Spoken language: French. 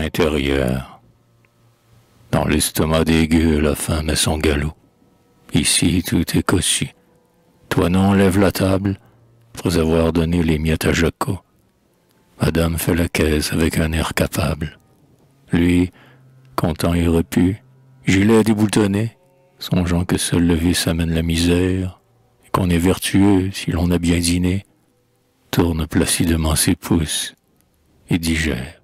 intérieur. Dans l'estomac des gueux, la faim met son galop. Ici, tout est cossu. Toi non, lève la table, après avoir donné les miettes à Jaco. Madame fait la caisse avec un air capable. Lui, content et repu, gilet déboutonné, songeant que seul le vice amène la misère, et qu'on est vertueux si l'on a bien dîné, tourne placidement ses pouces et digère.